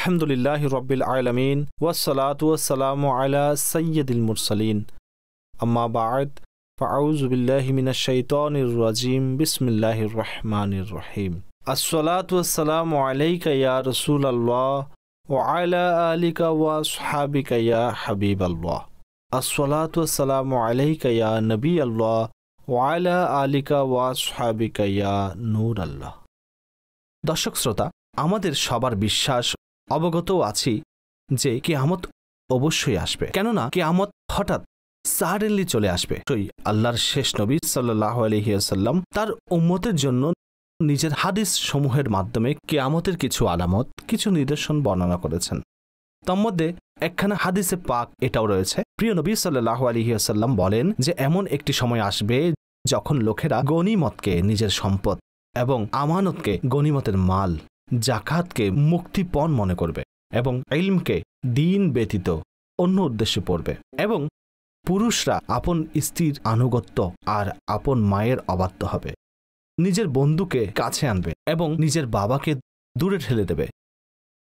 আলহামদুলিল্লাহ রবিল আলমিন ওয়াসালাত ওয়াসালাম আলা সৈয়দুল মুরসালিন আম্মা বাদ ফাউজ বিল্লাহ মিনাশ শাইতানির রাজিম বিসমিল্লাহির রহমানির রহিম আসসালাত ওয়াসসালাম আলাইকা ইয়া রাসূলুল্লাহ ওয়া আলা আলিকা ওয়া আসহাবিকা ইয়া হাবিবাল্লাহ আসসালাত ওয়াসসালাম আলাইকা ইয়া নবী আল্লাহ ওয়া আলা আলিকা ওয়া আসহাবিকা ইয়া নূর আল্লাহ দর্শক শ্রোতা আমাদের সবার বিশ্বাস অবগতও আছি যে কেয়ামত অবশ্যই আসবে। কেননা কেয়ামত হঠাৎ সাডেনলি চলে আসবে। সেই আল্লাহর শেষ নবী সাল্লাহ আলহিয়াসাল্লাম তার উম্মতের জন্য নিজের হাদিস সমূহের মাধ্যমে কেয়ামতের কিছু আলামত, কিছু নিদর্শন বর্ণনা করেছেন। তন্মধ্যে একখানা হাদিসে পাক এটাও রয়েছে। প্রিয় নবী সাল্লাহ আলহিয়াসাল্লাম বলেন যে এমন একটি সময় আসবে যখন লোকেরা গণিমতকে নিজের সম্পদ এবং আমানতকে গণিমতের মাল জাকাতকে মুক্তিপণ মনে করবে এবং ইলমকে দিন ব্যতীত অন্য উদ্দেশ্যে পড়বে। এবং পুরুষরা আপন স্ত্রীর আনুগত্য আর আপন মায়ের অবাধ্য হবে। নিজের বন্ধুকে কাছে আনবে এবং নিজের বাবাকে দূরে ঠেলে দেবে।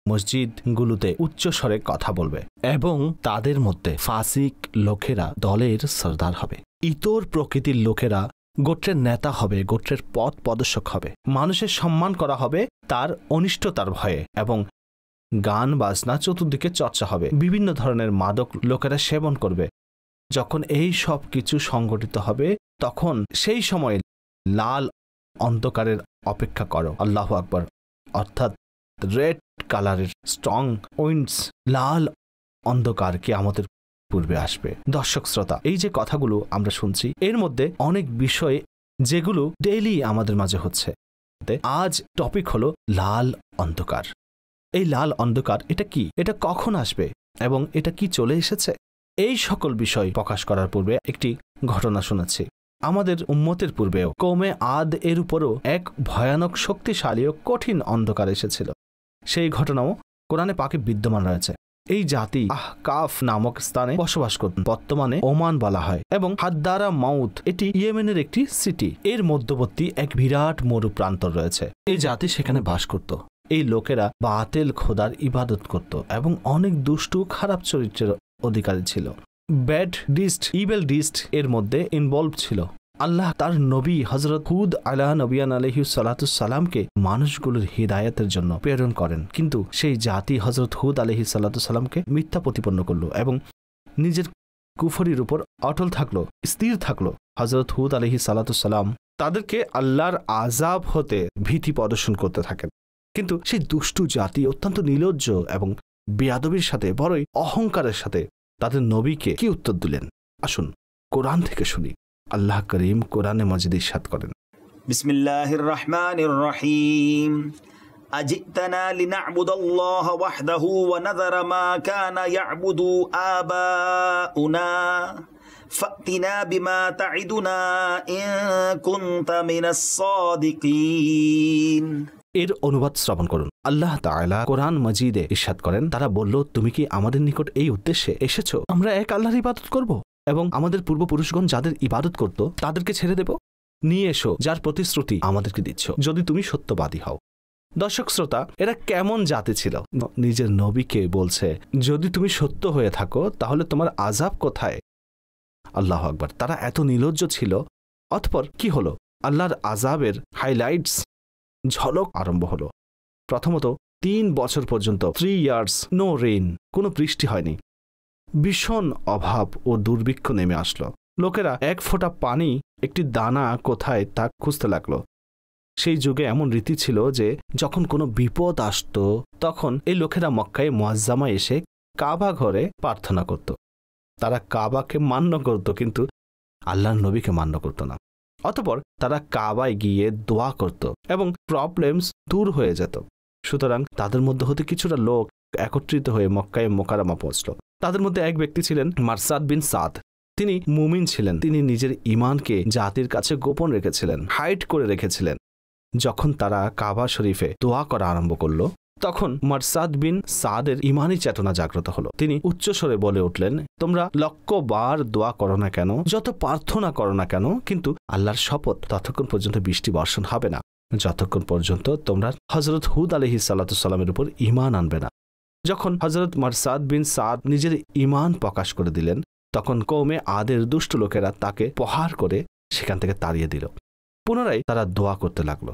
মসজিদগুলোতে উচ্চস্বরে কথা বলবে এবং তাদের মধ্যে ফাসিক লোকেরা দলের সর্দার হবে। ইতর প্রকৃতির লোকেরা গোত্রের নেতা হবে, গোত্রের পথ প্রদর্শক হবে। মানুষের সম্মান করা হবে তার অনিষ্টতার ভয়ে এবং গান, বাজনা চতুর্দিকে চর্চা হবে। বিভিন্ন ধরনের মাদক লোকেরা সেবন করবে। যখন এই সব কিছু সংগঠিত হবে, তখন সেই সময় লাল অন্ধকারের অপেক্ষা করো। আল্লাহ আকবর। অর্থাৎ রেড কালারের স্ট্রং উইন্ডস, লাল অন্ধকার কি আমাদের পূর্বে আসবে। দর্শক শ্রোতা, এই যে কথাগুলো আমরা শুনছি, এর মধ্যে অনেক বিষয় যেগুলো ডেইলি আমাদের মাঝে হচ্ছে। আজ টপিক হলো লাল অন্ধকার। এই লাল অন্ধকার এটা কি? এটা কখন আসবে? এবং এটা কি চলে এসেছে? এই সকল বিষয় প্রকাশ করার পূর্বে একটি ঘটনা শুনেছি। আমাদের উম্মতের পূর্বেও কৌমে আদ এর উপরও এক ভয়ানক শক্তিশালী ও কঠিন অন্ধকার এসেছিল। সেই ঘটনাও কোরআনে পাকে বিদ্যমান রয়েছে। এই জাতি আহ কাফ নামক স্থানে বসবাস করত। বর্তমানে ওমান বলা হয় এবং হাদ্দারা মাউথ এটি ইয়েমেনের একটি সিটি এর মধ্যবর্তী এক বিরাট মরু প্রান্তর রয়েছে। এই জাতি সেখানে বাস করত। এই লোকেরা বাতেল খোদার ইবাদত করত এবং অনেক দুষ্টু, খারাপ চরিত্রের অধিকারী ছিল। ব্যাড ডিস্ট, ইবেল ডিস্ট এর মধ্যে ইনভলভ ছিল। আল্লাহ তার নবী হজরত হুদ আলাহ নবিয়ান আলহি সালাতামকে মানুষগুলোর হৃদায়তের জন্য প্রেরণ করেন। কিন্তু সেই জাতি হজরত হুদ আলহি সাল্লাতামকে মিথ্যা প্রতিপন্ন করল এবং নিজের কুফরির উপর অটল থাকল, স্থির থাকল। হজরত হুদ আলহি সাল্লাতাম তাদেরকে আল্লাহর আজাব হতে ভীতি প্রদর্শন করতে থাকেন। কিন্তু সেই দুষ্টু জাতি অত্যন্ত নিলজ্জ এবং বেয়াদবির সাথে, বড়ই অহংকারের সাথে তাদের নবীকে কি উত্তর দিলেন? আসুন, কোরআন থেকে শুনি। আল্লাহ করিম কোরআনে মজিদ ইসাদ করেন বিসমিল্লাহির রহমানির রহিম أجئتنا لنعبد الله وحده ونذر ما كان يعبد آباؤنا فأتنا بما تعدنا إن كنت من الصادقين এর অনুবাদ শ্রবণ করুন আল্লাহ তাআলা কোরআন মজিদে ইরশাদ করেন তারা বলল তুমি কি আমাদের নিকট এই উদ্দেশ্যে এসেছো আমরা এক আল্লাহর ইবাদত করব এবং আমাদের পূর্বপুরুষগণ যাদের ইবাদত করত, তাদেরকে ছেড়ে দেব। নিয়ে এসো, যার প্রতিশ্রুতি আমাদেরকে দিচ্ছ, যদি তুমি সত্যবাদী হও। দর্শক শ্রোতা, এরা কেমন জাতি ছিল? নিজের নবীকে বলছে, যদি তুমি সত্য হয়ে থাকো, তাহলে তোমার আজাব কোথায়? আল্লাহ আকবর। তারা এত নিলজ্জ ছিল। অতপর কি হলো? আল্লাহর আজাবের হাইলাইটস ঝলক আরম্ভ হলো। প্রথমত, তিন বছর পর্যন্ত থ্রি ইয়ার্স নো রেইন কোনো বৃষ্টি হয়নি। ভীষণ অভাব ও দুর্ভিক্ষ নেমে আসলো। লোকেরা এক ফোঁটা পানি, একটি দানা কোথায় তা খুঁজতে লাগল। সেই যুগে এমন রীতি ছিল যে, যখন কোনো বিপদ আসত, তখন এই লোকেরা মক্কায় মোয়াজ্জামা এসে কাবা ঘরে প্রার্থনা করত। তারা কাবাকে মান্য করত, কিন্তু আল্লাহর নবীকে মান্য করত না। অতপর তারা কাবায় গিয়ে দোয়া করত এবং প্রবলেমস দূর হয়ে যেত। সুতরাং তাদের মধ্যে হতে কিছুটা লোক একত্রিত হয়ে মক্কায় মোকারামা পৌঁছল। তাদের মধ্যে এক ব্যক্তি ছিলেন মারসাদ বিন সাদ। তিনি মুমিন ছিলেন। তিনি নিজের ইমানকে জাতির কাছে গোপন রেখেছিলেন হাইট করে রেখেছিলেন। যখন তারা কাবা শরীফে দোয়া করা আরম্ভ করল, তখন মারসাদ বিন সাদের ইমানি চেতনা জাগ্রত হলো। তিনি উচ্চস্বরে বলে উঠলেন, তোমরা লক্ষ বার দোয়া করো না কেন? যত প্রার্থনা করো না কেন? কিন্তু আল্লাহর শপথ ততক্ষণ পর্যন্ত বৃষ্টি বর্ষণ হবে না। যতক্ষণ পর্যন্ত তোমরা হজরত হুদ আলহি সাল্লামের উপর ইমান আনবে না। যখন হজরত মারসাদ বিন সাদ নিজের ইমান প্রকাশ করে দিলেন, তখন কৌমে আদের দুষ্ট লোকেরা তাকে প্রহার করে সেখান থেকে তাড়িয়ে দিল। পুনরায় তারা দোয়া করতে লাগল।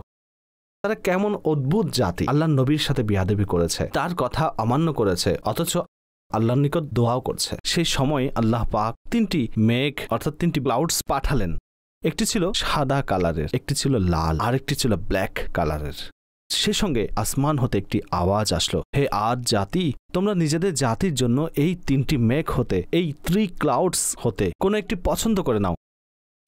তারা কেমন অদ্ভুত জাতি। আল্লাহ নবীর সাথে বিয়াদেবি করেছে, তার কথা অমান্য করেছে, অথচ আল্লাহর নিকট দোয়াও করছে। সেই সময় আল্লাহ পাক তিনটি মেঘ, অর্থাৎ তিনটি ক্লাউডস পাঠালেন। একটি ছিল সাদা কালারের একটি ছিল লাল আর একটি ছিল ব্ল্যাক কালারের সে সঙ্গে আসমান হতে একটি আওয়াজ আসলো। হে আজ জাতি, তোমরা নিজেদের জাতির জন্য এই তিনটি মেঘ হতে, এই থ্রি ক্লাউডস হতে কোনো একটি পছন্দ করে নাও।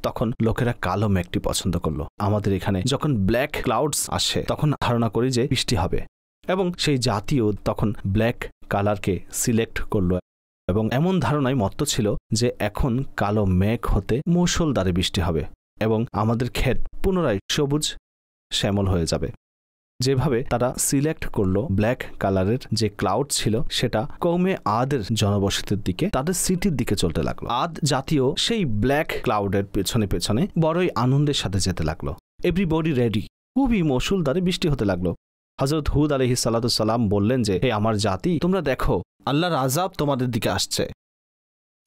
তখন লোকেরা কালো মেঘটি পছন্দ করল। আমাদের এখানে যখন ব্ল্যাক ক্লাউডস আসে, তখন ধারণা করি যে বৃষ্টি হবে। এবং সেই জাতিও তখন ব্ল্যাক কালারকে সিলেক্ট করল। এবং এমন ধারণায় মত্ত ছিল যে এখন কালো মেঘ হতে মুসলদারে বৃষ্টি হবে। এবং আমাদের ক্ষেত পুনরায় সবুজ, শ্যামল হয়ে যাবে। যেভাবে তারা সিলেক্ট করল ব্ল্যাক কালারের যে ক্লাউড ছিল, সেটা কৌমে আদের জনবসতির দিকে, তাদের সিটির দিকে চলতে লাগল। আদ জাতীয় সেই ব্ল্যাক ক্লাউডের পেছনে পেছনে বড়ই আনন্দের সাথে যেতে লাগল। এভরিবডি রেডি খুবই মসুলদারে বৃষ্টি হতে লাগল। হজরত হুদ আলহি সাল্লাম বললেন যে, হে আমার জাতি, তোমরা দেখো, আল্লাহর আজাব তোমাদের দিকে আসছে।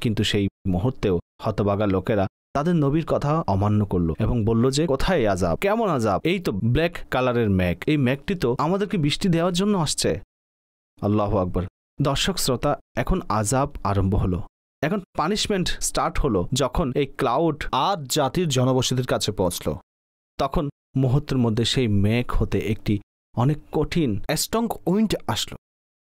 কিন্তু সেই মুহূর্তেও হতবাগা লোকেরা তাদের নবীর কথা অমান্য করল এবং বলল যে, কোথায় আজাব কেমন আজাব এই তো ব্ল্যাক কালারের ম্যাগ এই ম্যাগটি তো আমাদেরকে বৃষ্টি দেওয়ার জন্য আসছে। আল্লাহ আকবর। দর্শক, শ্রোতা, এখন আজাব আরম্ভ হলো। এখন পানিশমেন্ট স্টার্ট হলো যখন এই ক্লাউড আদ জাতির জনবসতির কাছে পৌঁছল। তখন মুহূর্তের মধ্যে সেই মেঘ হতে একটি অনেক কঠিন স্ট্রং উইন্ড আসলো,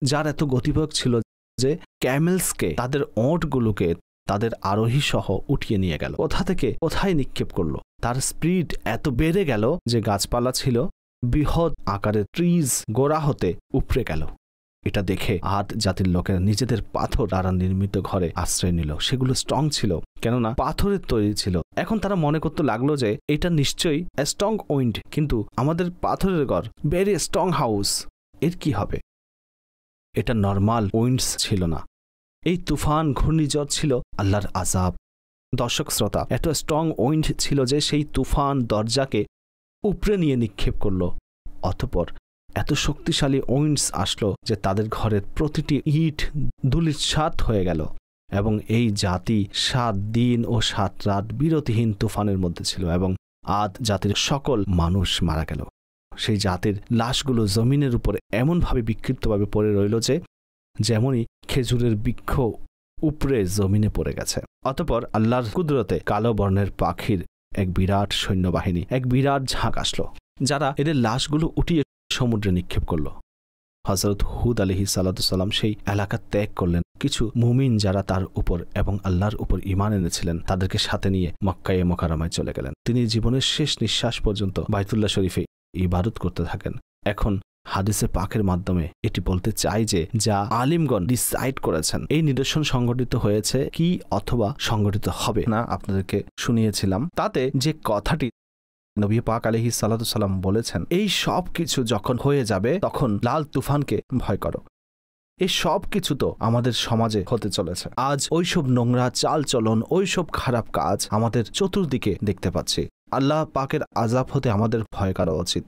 যার এত গতিবেগ ছিল যে ক্যামেলসকে তাদের ওঁটগুলোকে তাদের আরোহী সহ উঠিয়ে নিয়ে গেল। কোথা থেকে কোথায় নিক্ষেপ করল? তার স্পিড এত বেড়ে গেল যে গাছপালা ছিল বৃহৎ আকারের ট্রিজ গোড়া হতে উপড়ে গেল। এটা দেখে আদ জাতির লোকেরা নিজেদের পাথর দ্বারা নির্মিত ঘরে আশ্রয় নিল। সেগুলো স্ট্রং ছিল, কেননা পাথরের তৈরি ছিল। এখন তারা মনে করতে লাগল যে এটা নিশ্চয়ই স্ট্রং উইন্ড কিন্তু আমাদের পাথরের ঘর ভেরি স্ট্রং হাউস এর কি হবে? এটা নর্মাল উইন্ডস ছিল না। এই তুফান ঘূর্ণিঝড় ছিল আল্লাহর আজাব দর্শক শ্রোতা, এত স্ট্রং উইন্ড ছিল যে সেই তুফান দরজাকে উপরে নিয়ে নিক্ষেপ করল। অতপর এত শক্তিশালী উইন্ডস আসলো যে তাদের ঘরের প্রতিটি ইট দুলিচ্ছাত হয়ে গেল এবং এই জাতি সাত দিন ও সাত রাত বিরতিহীন তুফানের মধ্যে ছিল এবং আদ জাতির সকল মানুষ মারা গেল। সেই জাতির লাশগুলো জমিনের উপর এমনভাবে বিক্ষিপ্তভাবে পড়ে রইল যে, যেমনই খেজুরের বৃক্ষ উপরে জমিনে পড়ে গেছে। অতপর আল্লাহর কুদরতে কালো বর্ণের পাখির এক বিরাট সৈন্যবাহিনী, এক বিরাট ঝাঁক আসলো, যারা এদের লাশগুলো উঠিয়ে সমুদ্রে নিক্ষেপ করল। হজরত হুদ আলহি সাল্লাম সেই এলাকা ত্যাগ করলেন। কিছু মুমিন যারা তার উপর এবং আল্লাহর উপর ইমান এনেছিলেন, তাদেরকে সাথে নিয়ে মক্কায়ে মোকারামায় চলে গেলেন। তিনি জীবনের শেষ নিঃশ্বাস পর্যন্ত বাইতুল্লাহ শরীফে ইবাদত করতে থাকেন। এখন হাদিসে পাকের মাধ্যমে এটি বলতে চাই যে, যা আলিমগণ ডিসাইড করেছেন, এই নিদর্শন সংগঠিত হয়েছে কি অথবা সংগঠিত হবে না আপনাদেরকে শুনিয়েছিলাম। তাতে যে কথাটি নবী পাক আলহি সাল্লাম বলেছেন, এই সব কিছু যখন হয়ে যাবে, তখন লাল তুফানকে ভয় করো। এই সব কিছু তো আমাদের সমাজে হতে চলেছে। আজ ওইসব নোংরা চালচলন, ওইসব খারাপ কাজ আমাদের চতুর্দিকে দেখতে পাচ্ছি। আল্লাহ পাকের আজাব হতে আমাদের ভয় করা উচিত।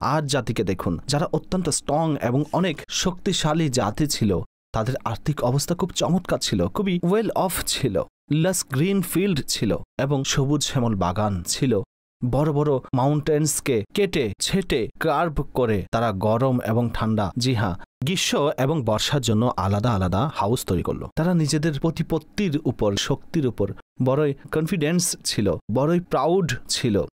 আর জাতিকে দেখুন, যারা অত্যন্ত স্ট্রং এবং অনেক শক্তিশালী জাতি ছিল, তাদের আর্থিক অবস্থা খুব চমৎকার ছিল, খুবই ওয়েল অফ ছিল লাস গ্রিন ফিল্ড ছিল এবং সবুজ শ্যামল বাগান ছিল। বড় বড় মাউন্টেন্সকে কেটে, ছেটে কার্ভ করে তারা গরম এবং ঠান্ডা, জি হ্যাঁ গ্রীষ্ম এবং বর্ষার জন্য আলাদা আলাদা হাউস তৈরি করল। তারা নিজেদের প্রতিপত্তির উপর, শক্তির উপর বড়ই কনফিডেন্স ছিল, বড়ই প্রাউড ছিল।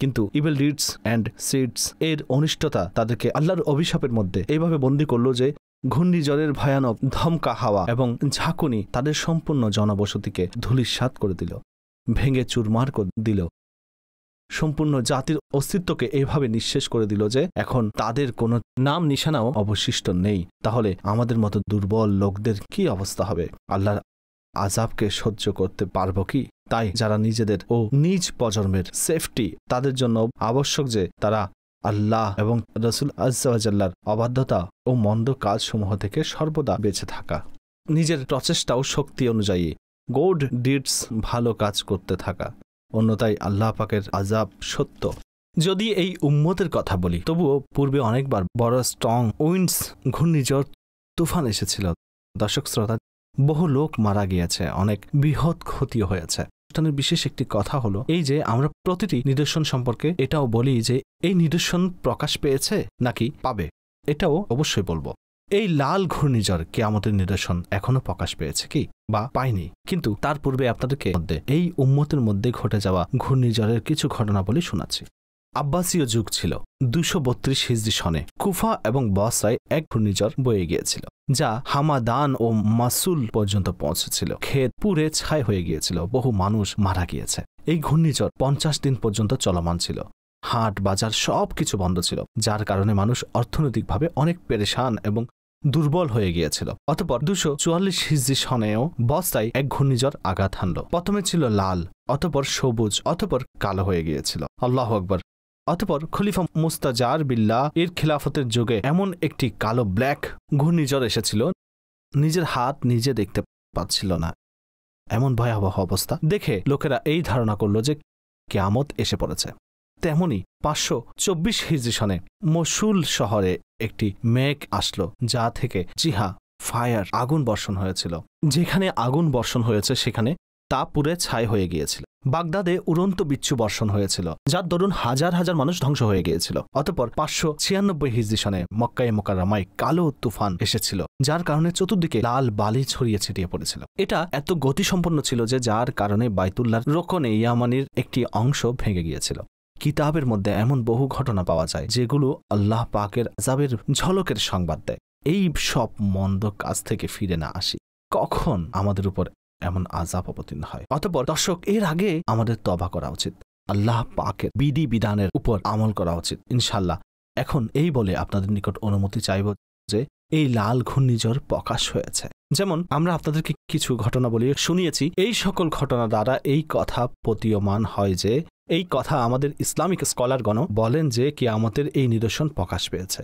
কিন্তু ইভেল ডিডস অ্যান্ড সিডস এর অনিষ্টতা তাদেরকে আল্লাহর অভিশাপের মধ্যে এইভাবে বন্দি করল যে ঘূর্ণিঝড়ের ভয়ানক ধমকা হাওয়া এবং ঝাঁকুনি তাদের সম্পূর্ণ জনবসতিকে ধুলিস্বাত করে দিল, ভেঙে চুরমার করে দিল। সম্পূর্ণ জাতির অস্তিত্বকে এভাবে নিঃশেষ করে দিল যে এখন তাদের কোনো নাম নিশানাও অবশিষ্ট নেই। তাহলে আমাদের মতো দুর্বল লোকদের কি অবস্থা হবে? আল্লাহর আজাবকে সহ্য করতে পারব কি? তাই যারা নিজেদের ও নিজ প্রজন্মের সেফটি তাদের জন্য আবশ্যক যে তারা আল্লাহ এবং রসুল আজ্লার অবাধ্যতা ও মন্দ কাজসমূহ থেকে সর্বদা বেঁচে থাকা। নিজের প্রচেষ্টা ও শক্তি অনুযায়ী গোড ডিডস ভালো কাজ করতে থাকা। অন্যতায় আল্লাহ পাকের আজাব সত্য। যদি এই উম্মতের কথা বলি, তবুও পূর্বে অনেকবার বড় স্ট্রং উইন্ডস ঘূর্ণিঝড়, তুফান এসেছিল। দর্শক, শ্রোতা বহু লোক মারা গিয়েছে, অনেক বৃহৎ ক্ষতিও হয়েছে। অনুষ্ঠানের বিশেষ একটি কথা হলো, এই যে আমরা প্রতিটি নিদর্শন সম্পর্কে এটাও বলি যে, এই নিদর্শন প্রকাশ পেয়েছে নাকি পাবে? এটাও অবশ্যই বলব। এই লাল ঘূর্ণিঝড় কেয়ামতের নিদর্শন এখনও প্রকাশ পেয়েছে কি বা পায়নি? কিন্তু তার পূর্বে আপনাদেরকে মধ্যে, এই উম্মতের মধ্যে ঘটে যাওয়া ঘূর্ণিঝড়ের কিছু ঘটনা বলে শোনাচ্ছি। আব্বাসীয় যুগ ছিল। দুশো বত্রিশ হিজড়ি সনে কুফা এবং বসরায় এক ঘূর্ণিঝড় বয়ে গিয়েছিল, যা হামাদান ও মাসুল পর্যন্ত পৌঁছেছিল। ক্ষেত পুরে ছাই হয়ে গিয়েছিল, বহু মানুষ মারা গিয়েছে। এই ঘূর্ণিঝড় পঞ্চাশ দিন পর্যন্ত চলমান ছিল। হাট বাজার সব কিছু বন্ধ ছিল, যার কারণে মানুষ অর্থনৈতিকভাবে অনেক পেরেশান এবং দুর্বল হয়ে গিয়েছিল। অতপর দুশো চুয়াল্লিশ হিজড়ি সনেও বস্তায় এক ঘূর্ণিঝড় আঘাত হানল। প্রথমে ছিল লাল, অতপর সবুজ, অতপর কালো হয়ে গিয়েছিল। আল্লাহ আকবর। অতপর খলিফা মুস্তাজার বিল্লাহ এর খিলাফতের যুগে এমন একটি কালো ব্ল্যাক ঘূর্ণিঝড় এসেছিল, নিজের হাত নিজে দেখতে পাচ্ছিল না। এমন ভয়াবহ অবস্থা দেখে লোকেরা এই ধারণা করল যে কেয়ামত এসে পড়েছে। তেমনি পাঁচশো চব্বিশ হিজরি সনে মসুল শহরে একটি মেঘ আসলো, যা থেকে জিহা ফায়ার আগুন বর্ষণ হয়েছিল। যেখানে আগুন বর্ষণ হয়েছে, সেখানে তা পুরে ছাই হয়ে গিয়েছিল। বাগদাদে উড়ন্ত বিচ্ছু বর্ষণ হয়েছিল, যার দরুন হাজার হাজার মানুষ ধ্বংস হয়ে গিয়েছিল। অতপর পাঁচশো ছিয়ানব্বই হিজরি সনে মক্কায় মোকাররামায় কালো তুফান এসেছিল, যার কারণে চতুর্দিকে লাল বালি ছড়িয়ে ছিটিয়ে পড়েছিল। এটা এত গতিসম্পন্ন ছিল যে যার কারণে বাইতুল্লার রোকনে ইয়ামানির একটি অংশ ভেঙে গিয়েছিল। কিতাবের মধ্যে এমন বহু ঘটনা পাওয়া যায়, যেগুলো আল্লাহ পাকের আজাবের ঝলকের সংবাদ দেয়। এই সব মন্দ কাজ থেকে ফিরে না আসি। কখন আমাদের উপর এমন আজাব অবতীর্ণ হয়। অতপর দর্শক, এর আগে আমাদের তবা করা উচিত। আল্লাহ পাকের বিধি বিধানের উপর আমল করা উচিত ইনশাল্লাহ এখন এই বলে আপনাদের নিকট অনুমতি চাইব যে, এই লাল ঘূর্ণিঝড় প্রকাশ হয়েছে। যেমন, আমরা আপনাদেরকে কিছু ঘটনা বলি, শুনিয়েছি, এই সকল ঘটনা দ্বারা এই কথা প্রতীয়মান হয় যে, এই কথা আমাদের ইসলামিক স্কলারগণ বলেন যে, কেয়ামতের এই নিদর্শন প্রকাশ পেয়েছে।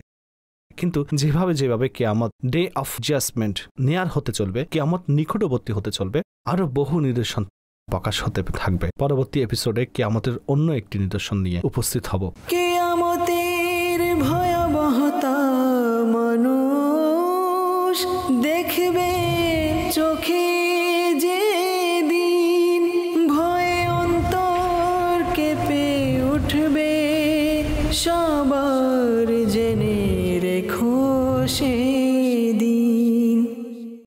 কিন্তু যেভাবে যেভাবে কেয়ামত ডে অফ জাজমেন্ট নেয়ার হতে চলবে, কেয়ামত নিকটবর্তী হতে চলবে, আরও বহু নিদর্শন প্রকাশ হতে থাকবে। পরবর্তী এপিসোডে কেয়ামতের অন্য একটি নিদর্শন নিয়ে উপস্থিত হব। কেয়ামতের